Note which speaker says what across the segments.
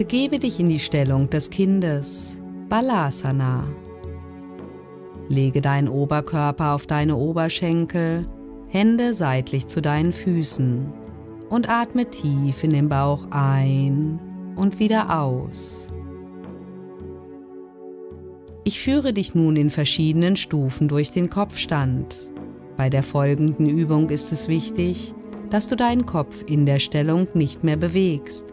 Speaker 1: Begebe dich in die Stellung des Kindes, Balasana. Lege deinen Oberkörper auf deine Oberschenkel, Hände seitlich zu deinen Füßen und atme tief in den Bauch ein und wieder aus. Ich führe dich nun in verschiedenen Stufen durch den Kopfstand. Bei der folgenden Übung ist es wichtig, dass du deinen Kopf in der Stellung nicht mehr bewegst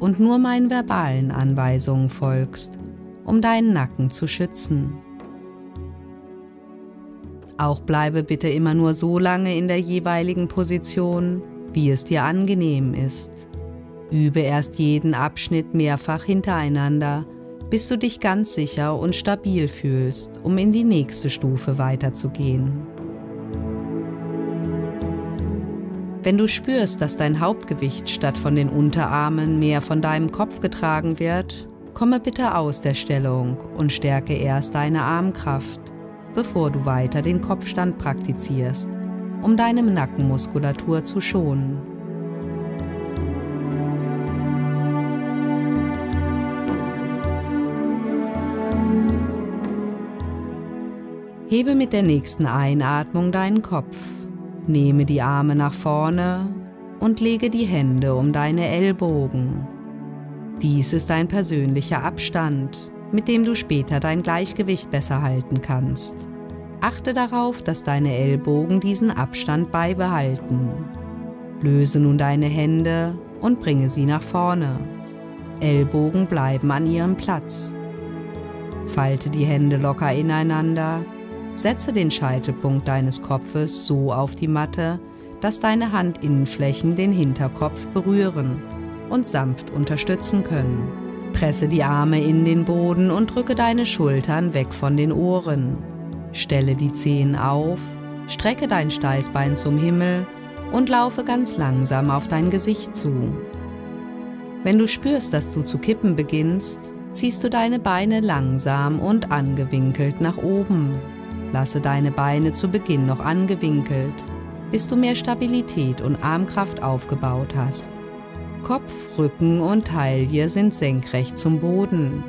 Speaker 1: und nur meinen verbalen Anweisungen folgst, um deinen Nacken zu schützen. Auch bleibe bitte immer nur so lange in der jeweiligen Position, wie es dir angenehm ist. Übe erst jeden Abschnitt mehrfach hintereinander, bis du dich ganz sicher und stabil fühlst, um in die nächste Stufe weiterzugehen. Wenn du spürst, dass dein Hauptgewicht statt von den Unterarmen mehr von deinem Kopf getragen wird, komme bitte aus der Stellung und stärke erst deine Armkraft, bevor du weiter den Kopfstand praktizierst, um deine Nackenmuskulatur zu schonen. Hebe mit der nächsten Einatmung deinen Kopf. Nehme die Arme nach vorne und lege die Hände um deine Ellbogen. Dies ist ein persönlicher Abstand, mit dem du später dein Gleichgewicht besser halten kannst. Achte darauf, dass deine Ellbogen diesen Abstand beibehalten. Löse nun deine Hände und bringe sie nach vorne. Ellbogen bleiben an ihrem Platz. Falte die Hände locker ineinander Setze den Scheitelpunkt deines Kopfes so auf die Matte, dass deine Handinnenflächen den Hinterkopf berühren und sanft unterstützen können. Presse die Arme in den Boden und drücke deine Schultern weg von den Ohren. Stelle die Zehen auf, strecke dein Steißbein zum Himmel und laufe ganz langsam auf dein Gesicht zu. Wenn du spürst, dass du zu kippen beginnst, ziehst du deine Beine langsam und angewinkelt nach oben. Lasse deine Beine zu Beginn noch angewinkelt, bis du mehr Stabilität und Armkraft aufgebaut hast. Kopf, Rücken und Taille sind senkrecht zum Boden.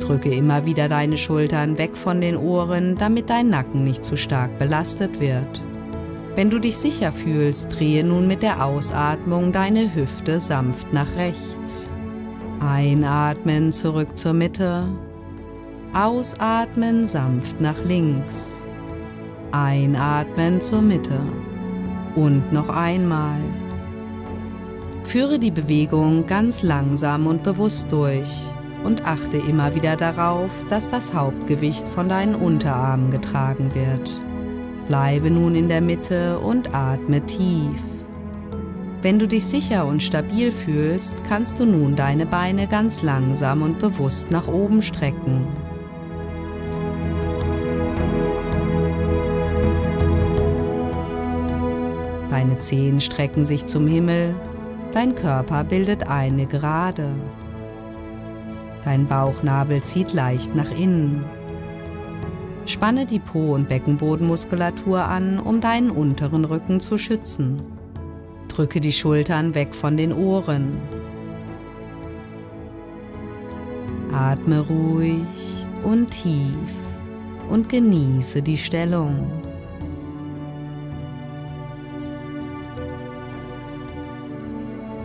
Speaker 1: Drücke immer wieder deine Schultern weg von den Ohren, damit dein Nacken nicht zu stark belastet wird. Wenn du dich sicher fühlst, drehe nun mit der Ausatmung deine Hüfte sanft nach rechts. Einatmen zurück zur Mitte Ausatmen sanft nach links. Einatmen zur Mitte. Und noch einmal. Führe die Bewegung ganz langsam und bewusst durch und achte immer wieder darauf, dass das Hauptgewicht von deinen Unterarmen getragen wird. Bleibe nun in der Mitte und atme tief. Wenn du dich sicher und stabil fühlst, kannst du nun deine Beine ganz langsam und bewusst nach oben strecken. Deine Zehen strecken sich zum Himmel, dein Körper bildet eine Gerade. Dein Bauchnabel zieht leicht nach innen. Spanne die Po- und Beckenbodenmuskulatur an, um deinen unteren Rücken zu schützen. Drücke die Schultern weg von den Ohren. Atme ruhig und tief und genieße die Stellung.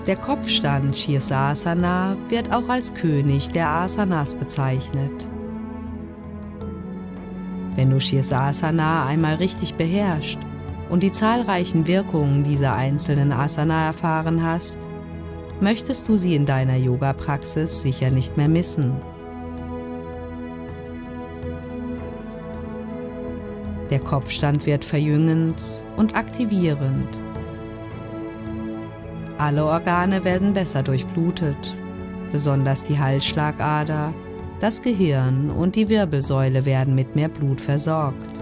Speaker 1: Der Kopfstand Shirsasana wird auch als König der Asanas bezeichnet. Wenn du Shirsasana einmal richtig beherrscht und die zahlreichen Wirkungen dieser einzelnen Asana erfahren hast, möchtest du sie in deiner Yoga-Praxis sicher nicht mehr missen. Der Kopfstand wird verjüngend und aktivierend alle Organe werden besser durchblutet, besonders die Halsschlagader, das Gehirn und die Wirbelsäule werden mit mehr Blut versorgt.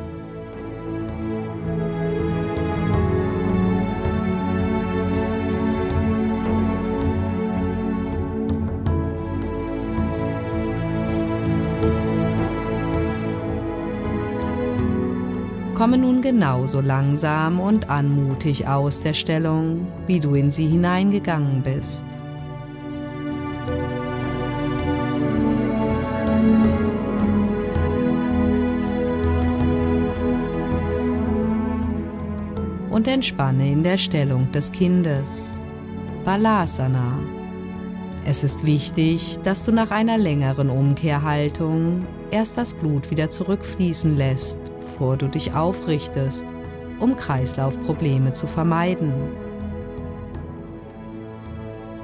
Speaker 1: komme nun genauso langsam und anmutig aus der Stellung, wie du in sie hineingegangen bist. Und entspanne in der Stellung des Kindes. Balasana. Es ist wichtig, dass du nach einer längeren Umkehrhaltung erst das Blut wieder zurückfließen lässt, bevor du dich aufrichtest, um Kreislaufprobleme zu vermeiden.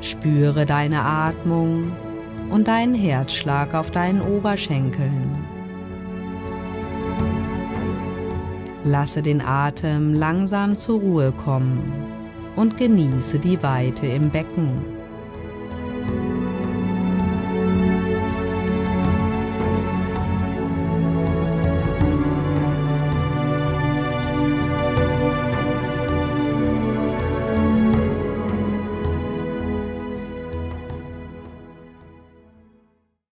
Speaker 1: Spüre deine Atmung und deinen Herzschlag auf deinen Oberschenkeln. Lasse den Atem langsam zur Ruhe kommen und genieße die Weite im Becken.